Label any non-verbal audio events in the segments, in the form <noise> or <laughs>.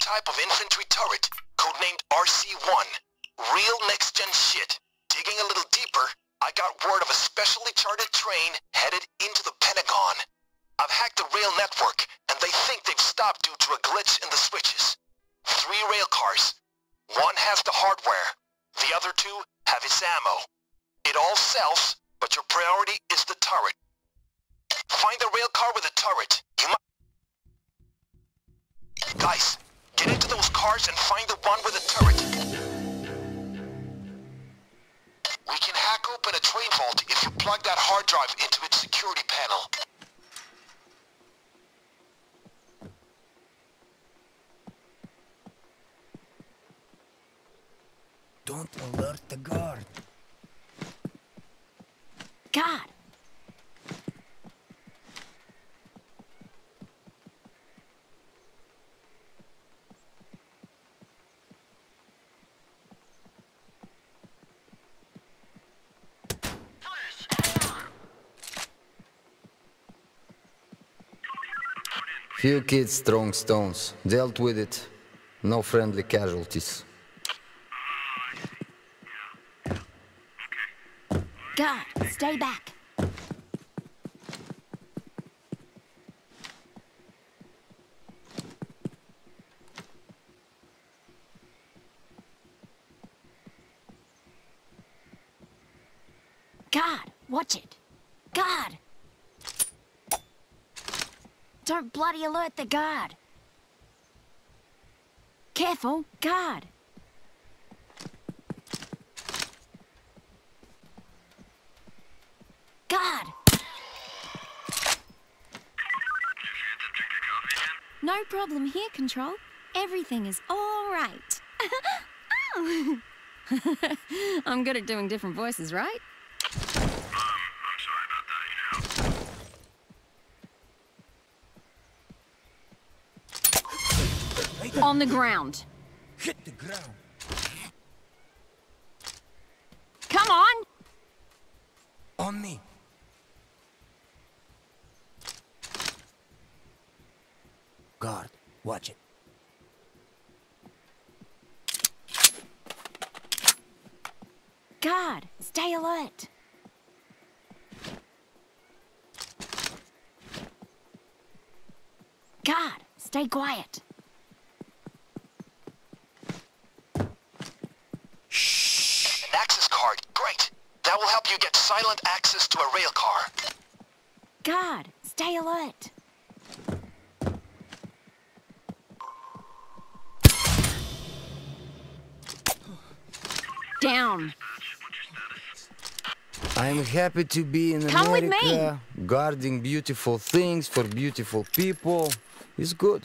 prototype of infantry turret, codenamed RC-1. Real next-gen shit. Digging a little deeper, I got word of a specially chartered train headed into the Pentagon. I've hacked the rail network, and they think they've stopped due to a glitch in the switches. Three rail cars. One has the hardware. The other two have its ammo. It all sells, but your priority is the turret. Find the rail car with the turret. You might... Guys, get into those cars and find the one with the turret. We can hack open a train vault if you plug that hard drive into its security panel. Don't alert the guard. God, Few kids throwing stones. Dealt with it. No friendly casualties. God, stay back. God, watch it. God! Don't bloody alert the guard. Careful, guard. God! No problem here, Control. Everything is all right. oh. <laughs> <laughs> I'm good at doing different voices, right? On the ground. Hit the ground. Come on! On me. Guard, watch it. God, stay alert. God, stay quiet. An access card. Great. That will help you get silent access to a rail car. God, stay alert. Down. I'm happy to be in Come. America. Guarding beautiful things for beautiful people is good.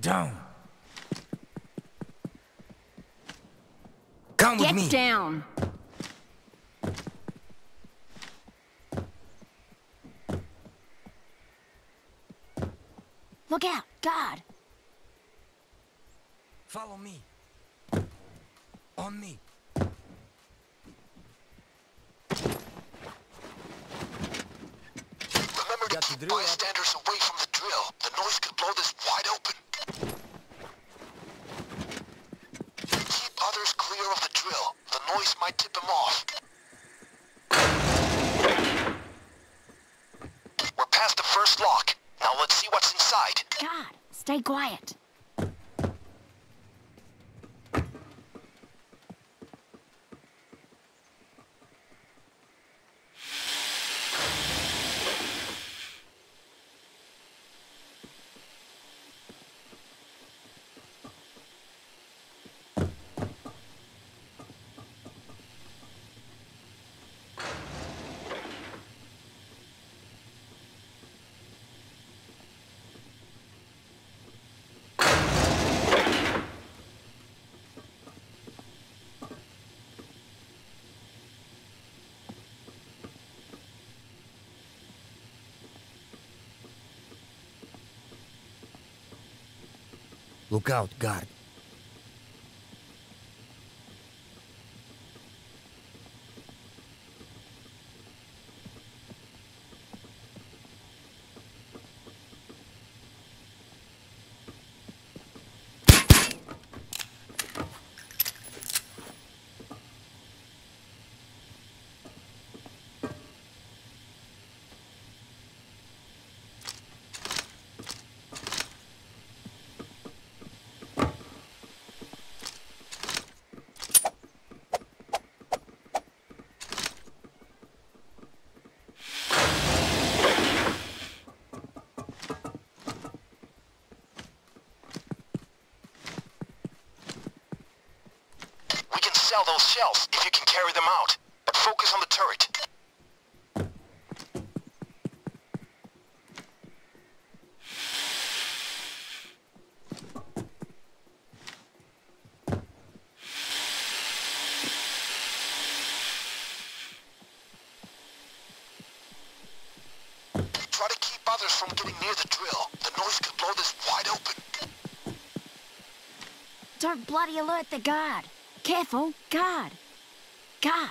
Down. Come with Get me. down. Look out, God. Follow me. On me. Remember to keep drill up. bystanders away from the drill. The noise could blow this wide open. Keep others clear of the drill. The noise might tip them off. We're past the first lock. Now let's see what's inside. God, stay quiet. Look out, guard. Sell those shells if you can carry them out. But focus on the turret. Try to keep others from getting near the drill. The noise could blow this wide open. Don't bloody alert the guard. Careful, guard. Guard.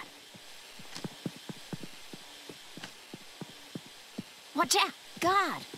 Watch out! Guard!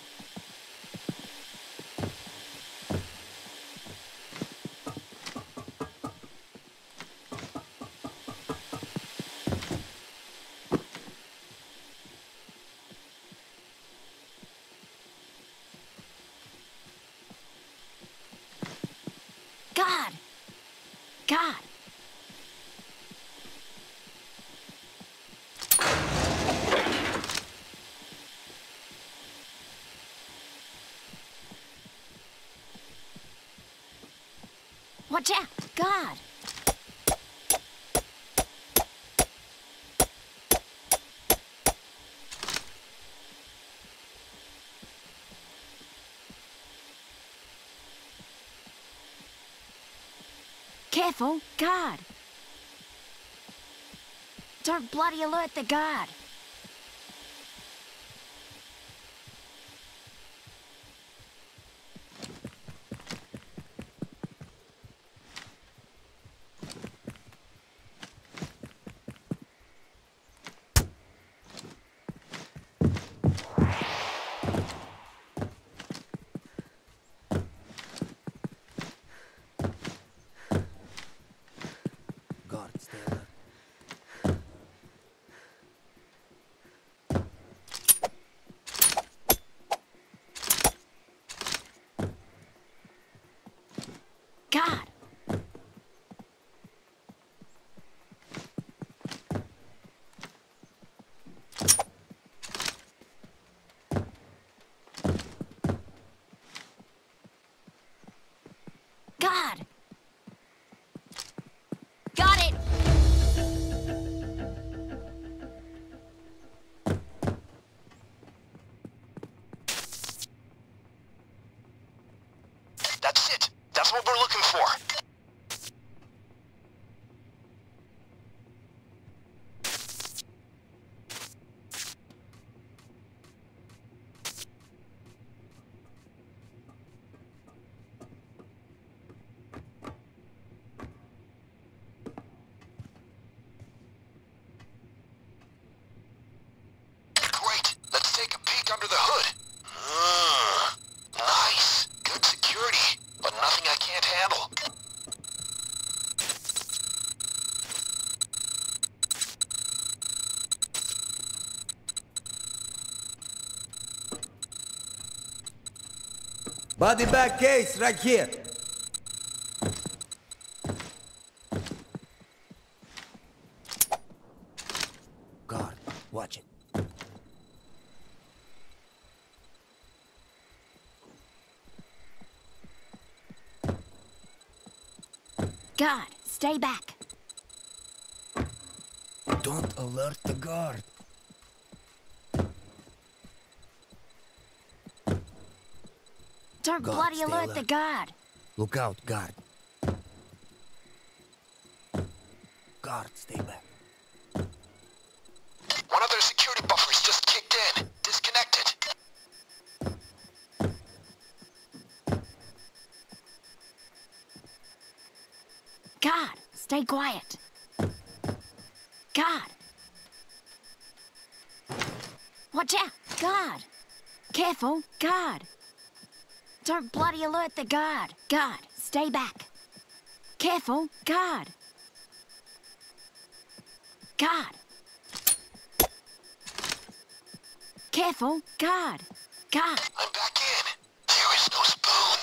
Careful! God! Don't bloody alert the guard! What Body bag case right here. Guard, watch it. Guard, stay back. Don't alert the guard. Don't Guard, bloody stay alert the alert. guard. Look out, guard. Guard, stay back. One of their security buffers just kicked in. Disconnected. God, stay quiet. God. Watch out, guard. Careful, guard. Don't bloody alert the guard. Guard, stay back. Careful, guard. Guard. Careful, guard. Guard. I'm back in. There is no spoon.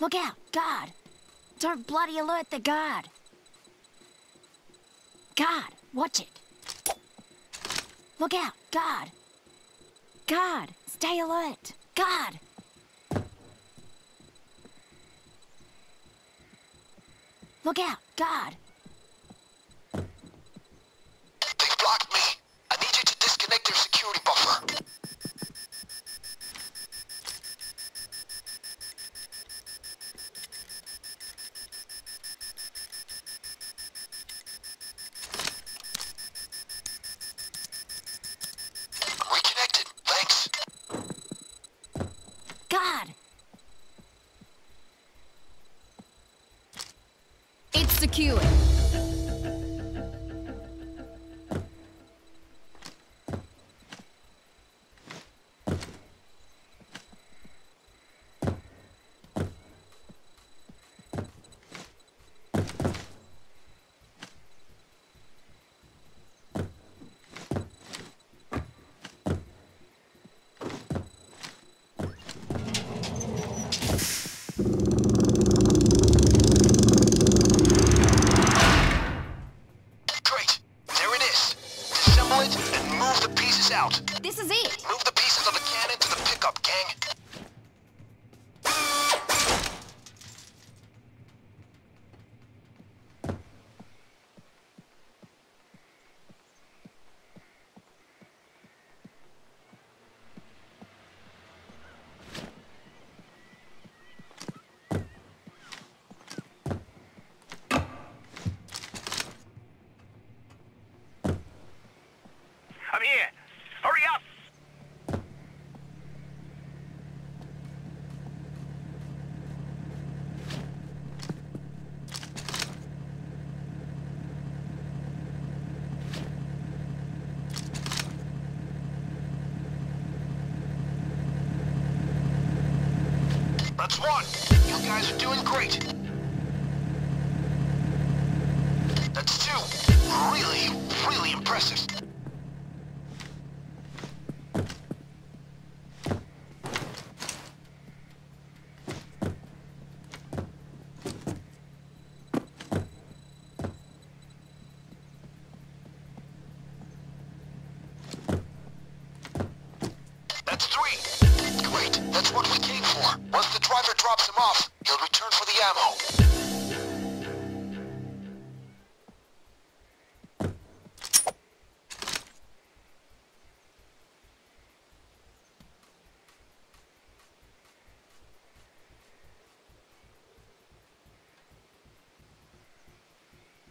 Look out, guard. Don't bloody alert the guard. Guard, watch it. Look out, God! God! stay alert. God! Look out, guard. It's secure. Great. That's two. Really, really impressive. That's three. Great. That's what we came for. Once the driver drops him off, for the ammo.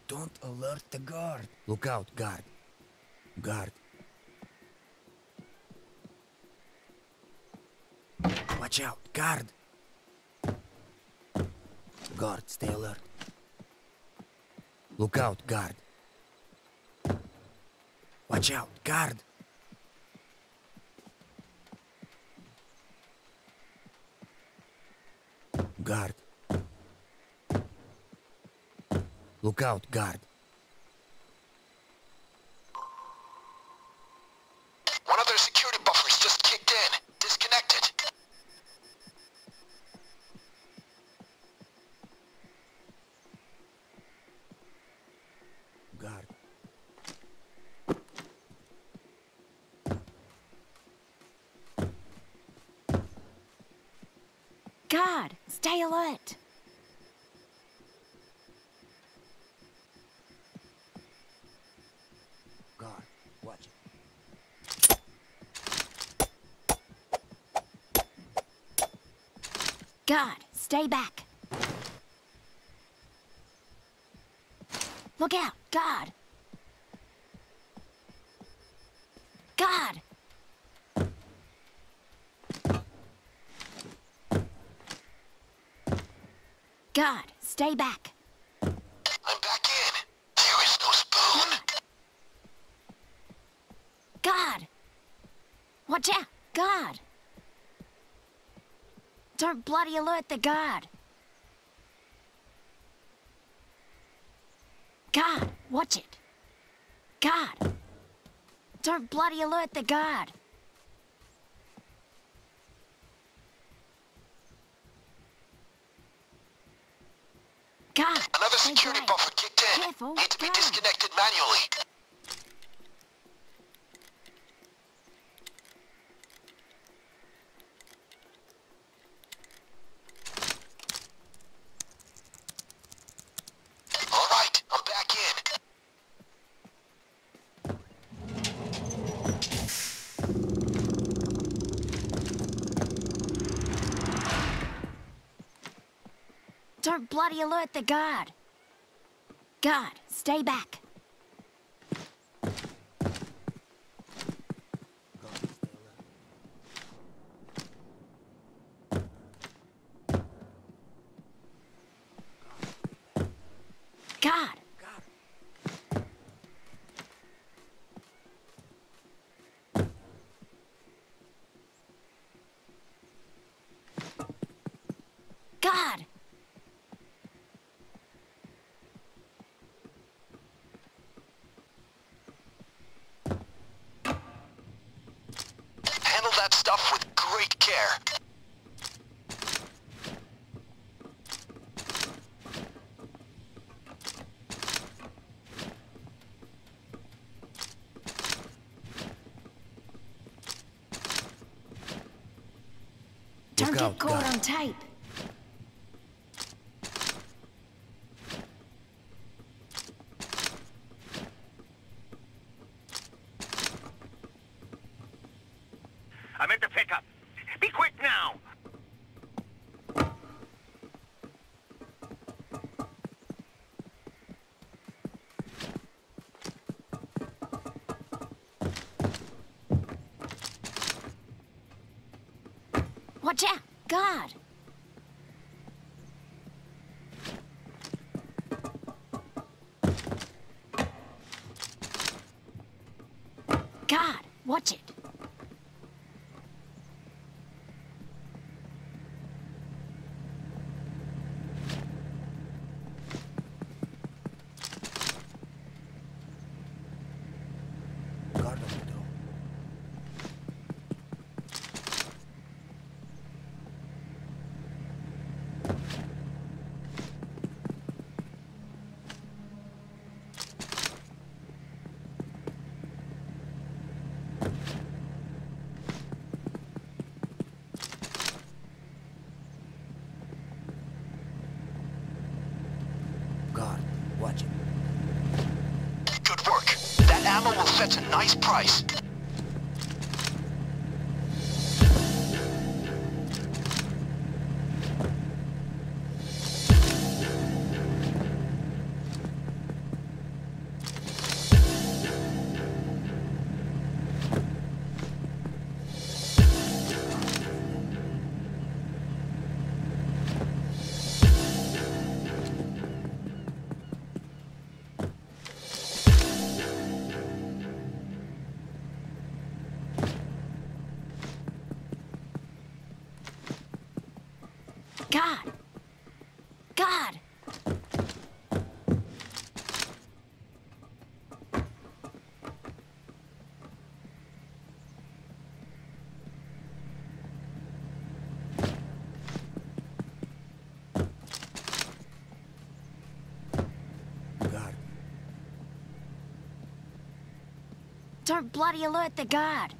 Don't alert the guard. Look out, guard. Guard. Watch out, guard. Guard, stay alert. Look out, guard. Watch out, guard. Guard. Look out, guard. One of their security buffers just kicked in. Disconnected. Guard. Guard, stay alert. Guard. Watch it. Guard, stay back. Look out, God! God! Guard, stay back. I'm back in. There is no spoon. Guard! Watch out! Guard! Don't bloody alert the guard! Guard! Watch it! Guard! Don't bloody alert the guard! Guard! Another security buffer kicked in. Careful, Need to be disconnected manually. Don't bloody alert the guard! Guard, stay back! Guard! Guard! Handle that stuff with great care. Don't Look get out, caught guard. on tape. Fetch a nice price. Don't bloody alert the guard!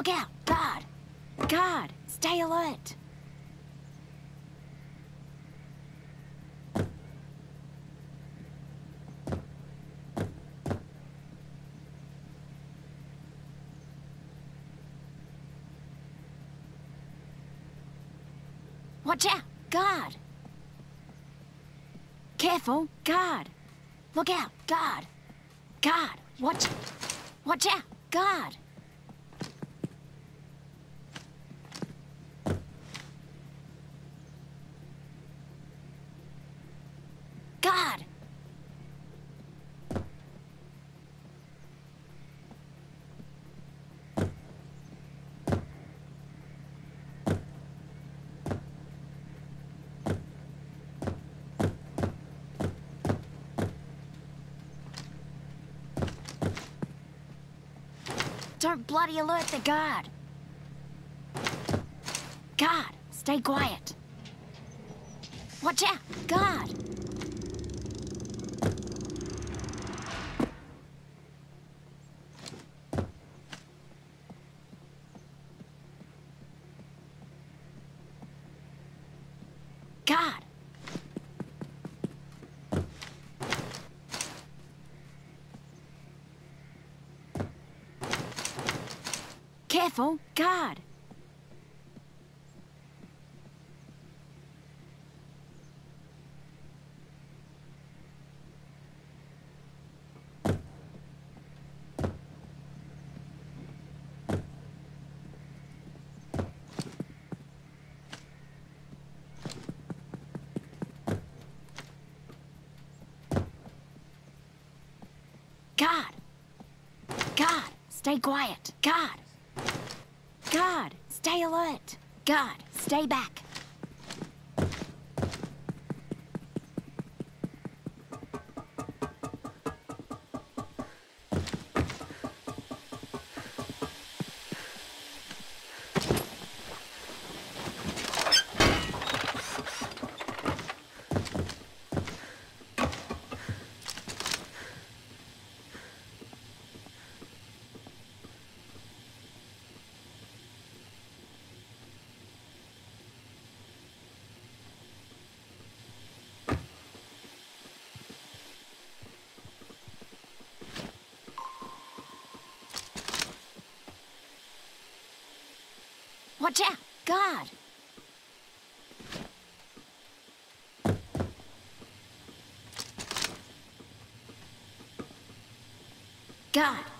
Look out! Guard! Guard! Stay alert! Watch out! Guard! Careful! Guard! Look out! Guard! Guard! Watch... Watch out! Guard! Guard! Don't bloody alert the guard. Guard, stay quiet. Watch out, guard. Guard. Careful, God! Guard. Guard, stay quiet. Guard. Guard, stay alert. God, stay back. Watch out! Guard!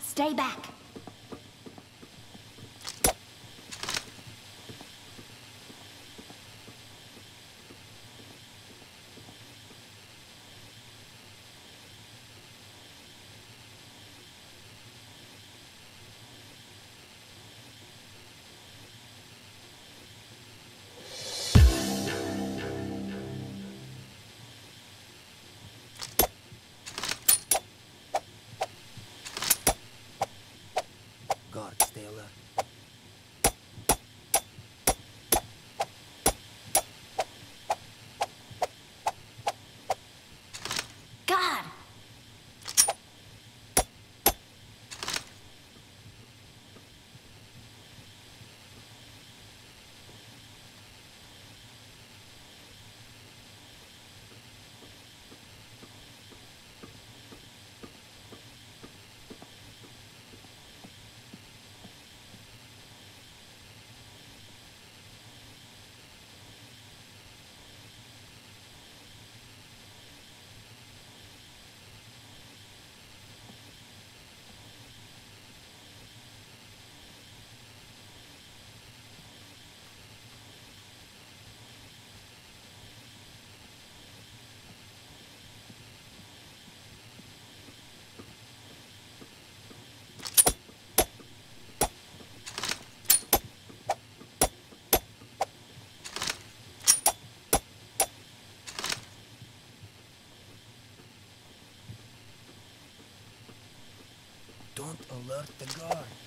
Stay back. Guard! Don't alert the guard.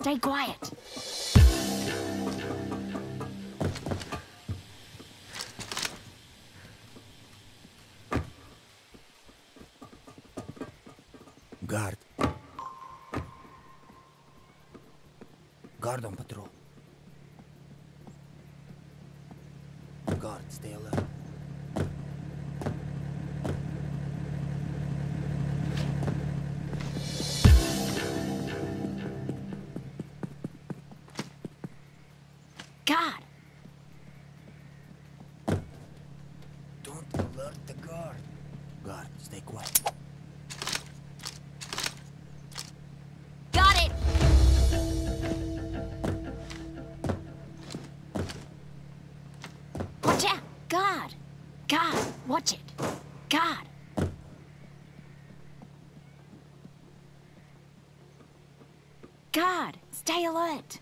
Stay quiet. Stay alert.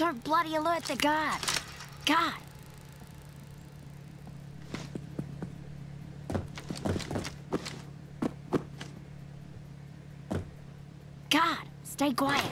Don't bloody alert the guard. God. God, stay quiet.